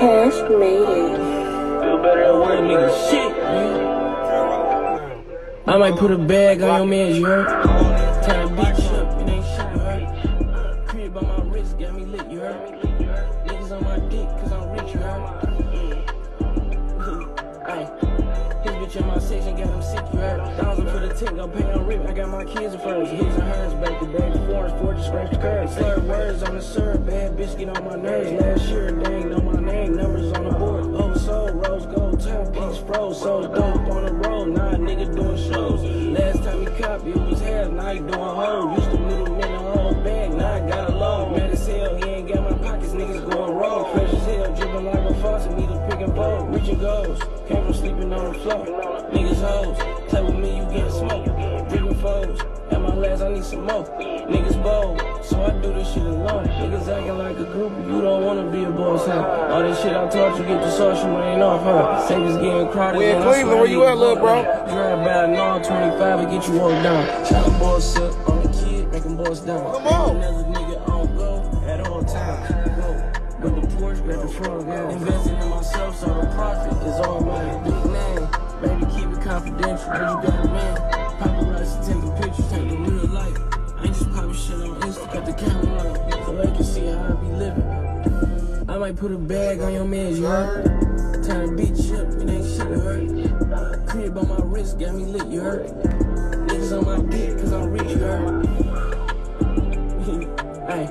just made it. Feel better nigga. Shit, man. I might put a bag on your man's, you heard? A bitch up, it ain't shit, you heard? Crib on my wrist, got me lit, you heard? Niggas on my dick, cause I'm rich, you heard? Ay, his bitch in my section, got sick, you heard? Thousand for the tick, I'm paying rip, I got my kids first. His and hers, back to four, just scratch the curb. Slurred words on the syrup, bad bitch, get on my nerves. Last year, they ain't know my name, numbers on the board. Oh, so, rose gold, timepiece froze, so dope on the road, now a nigga doing shows. Last time he copied, it was half, now he doing hoes. Used to middleman the whole bag, now I got a load. Mad as hell, he ain't got my pockets, niggas going wrong. Fresh as hell, dripping like a faucet, need a pick and. Rich and goes, came from sleeping on the floor. Niggas hoes, play with me, you get some more. Niggas bold, so I do this shit alone. Niggas acting like a group, you don't wanna be a boss, huh? All this shit I taught you, get the social rain off, huh? Savings getting crowded. We in Cleveland, where you at, little bro? Drive by an all 25 and get you walked down. Try to boss up on the kid, make him boss down. Come on. Another nigga on go at all times. With the Porsche, grab the front, yeah. Investing in myself, so the profit is all mine. Big name, baby, keep it confidential. But you got a man. Paparazzi taking pictures, take the real life. Might put a bag on your man's, you heard? Turn a bitch up, it ain't shit, you heard? Crib on my wrist, got me lit, you heard? Niggas on my dick, cause I'm rich, you heard? Hey,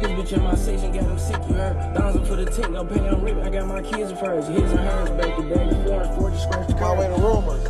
his bitch in my section, got him sick, you heard? Thousand for the tick, I'm paying rip, I got my kids first. His and hers, back to back, four, just scratch the car. way to rumors.